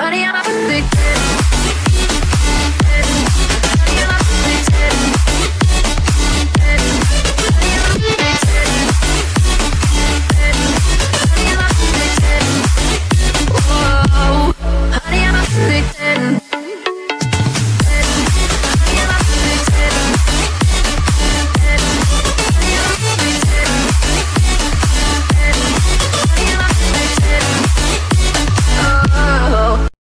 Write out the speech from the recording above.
Honey, I'm addicted.